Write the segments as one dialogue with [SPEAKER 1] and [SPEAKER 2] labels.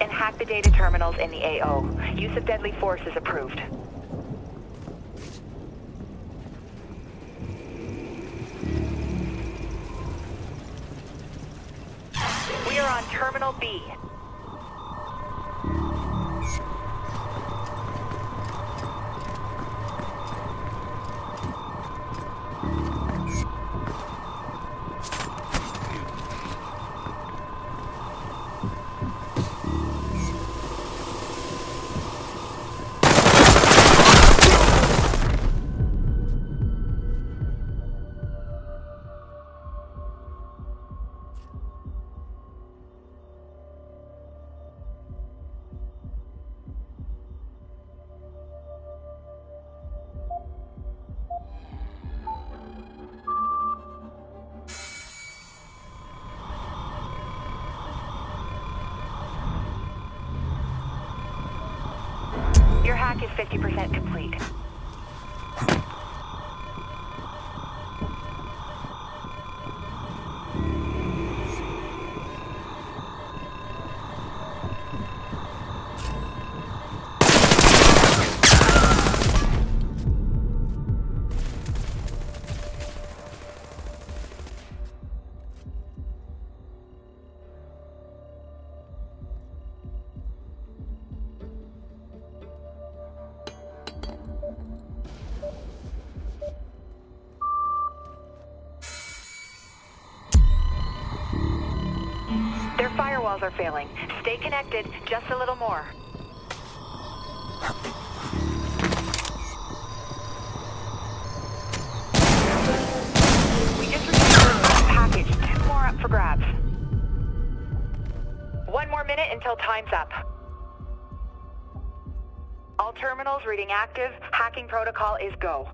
[SPEAKER 1] and hack the data terminals in the AO. Use of deadly force is approved. We are on Terminal B. is 50% complete. Firewalls are failing. Stay connected, just a little more. We just received a package. Two more up for grabs. One more minute until time's up. All terminals reading active. Hacking protocol is go.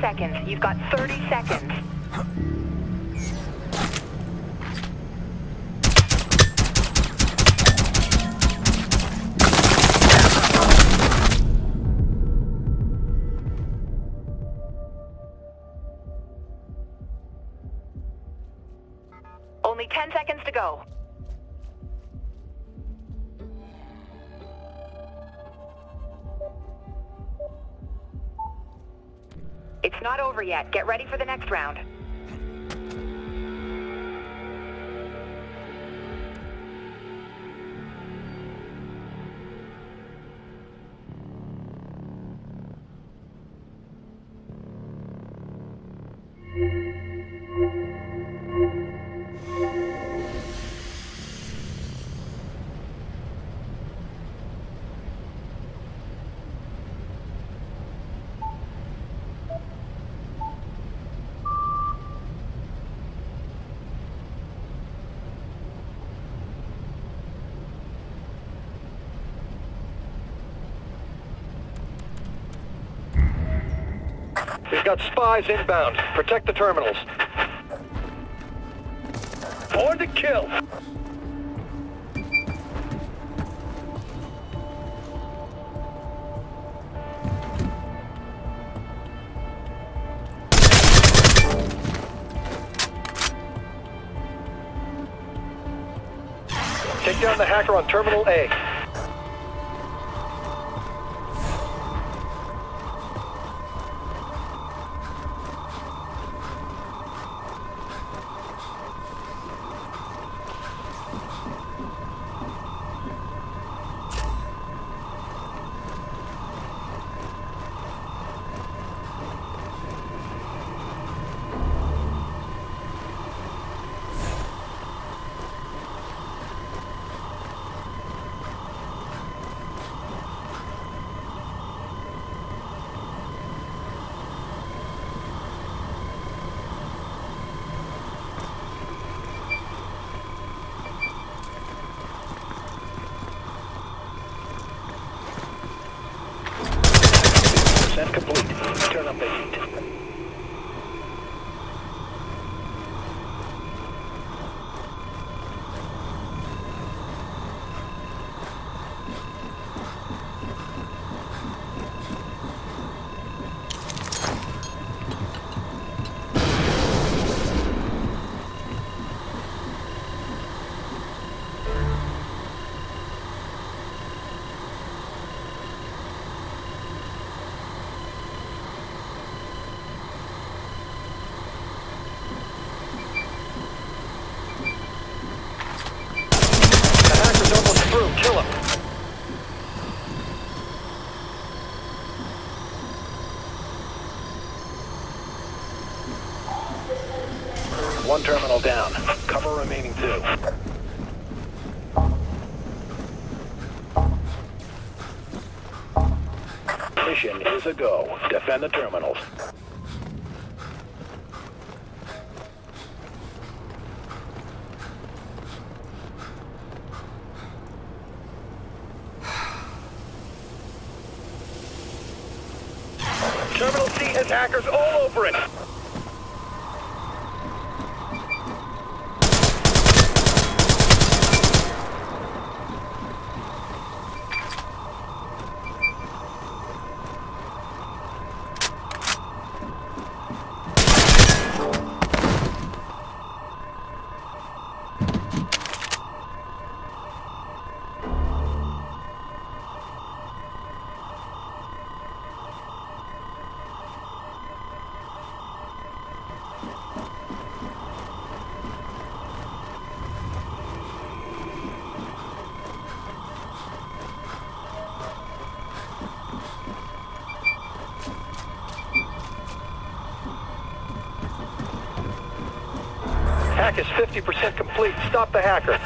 [SPEAKER 1] Seconds. You've got thirty seconds. Only ten seconds to go. Not over yet. Get ready for the next round.
[SPEAKER 2] Got spies inbound. Protect the terminals. Or the kill. Take down the hacker on Terminal A. complete. Turn up the heat. Mission is a go. Defend the terminals. Is 50% complete. Stop the hacker.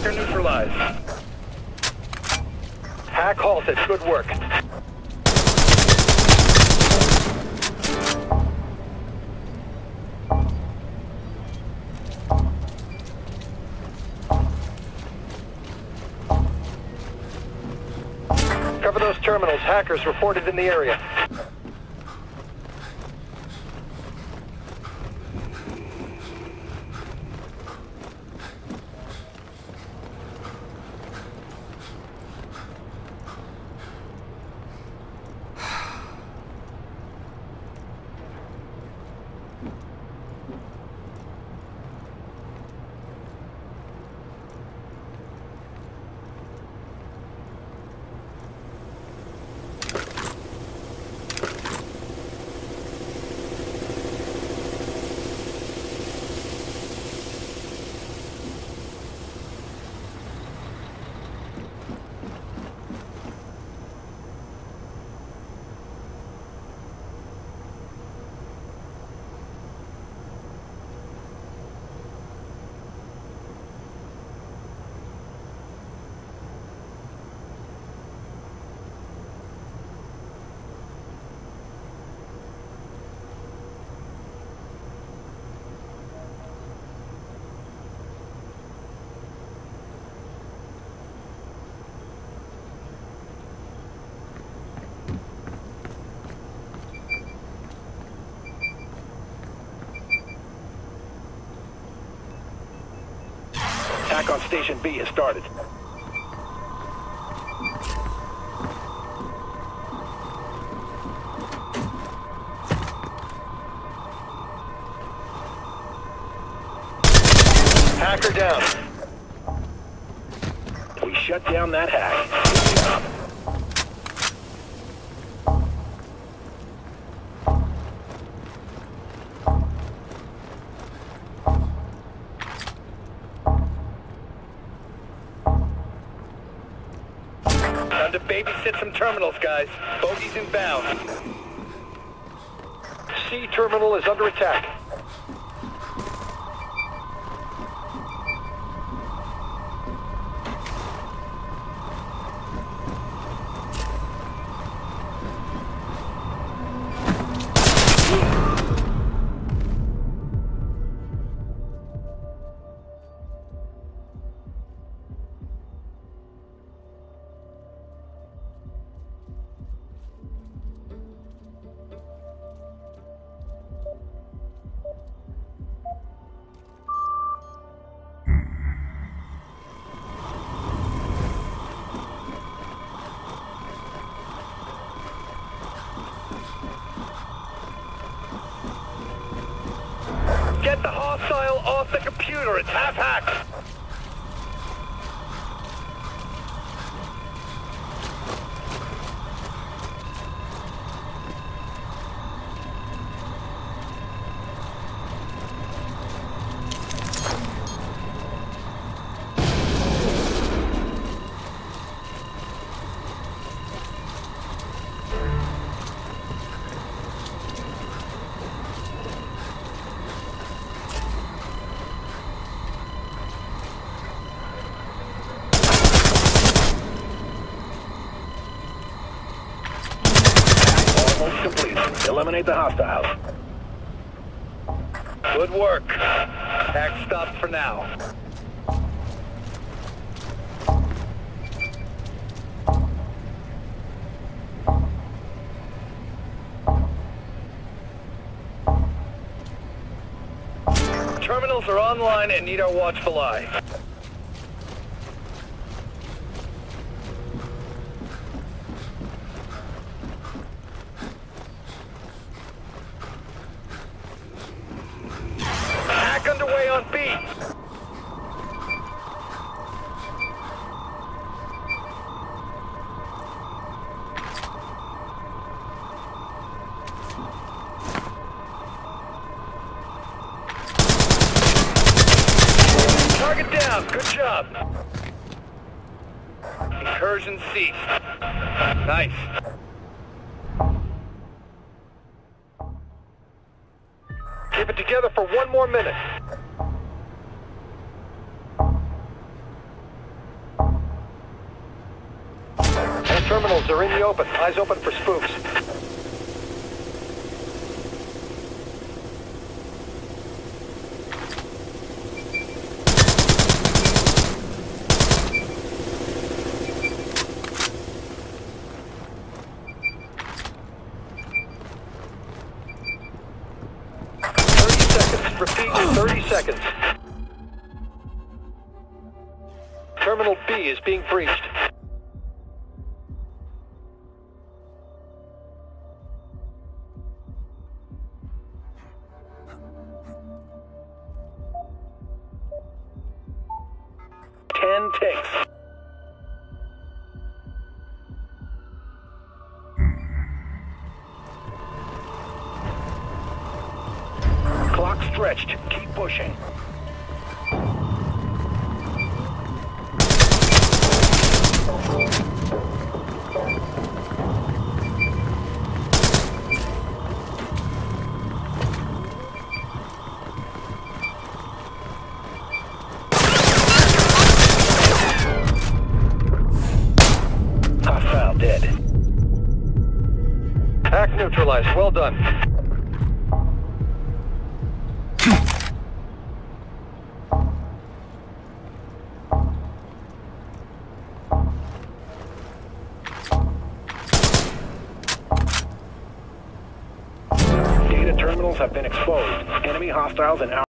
[SPEAKER 2] Hacker neutralized. Hack halted. Good work. Cover those terminals. Hackers reported in the area. Attack on Station B has started. Hacker down. We shut down that hack. Time to babysit some terminals, guys. Bogies inbound. C terminal is under attack. off the computer. It's half hacked.
[SPEAKER 3] Eliminate the hostiles.
[SPEAKER 2] Good work. Hack stopped for now. Terminals are online and need our watchful eye. Incursion ceased. Nice. Keep it together for one more minute. All terminals are in the open. Eyes open for spooks. Repeat, thirty seconds. Terminal B is being breached.
[SPEAKER 3] Stretched. Keep pushing.
[SPEAKER 2] Neutralized. Well done.
[SPEAKER 3] Data terminals have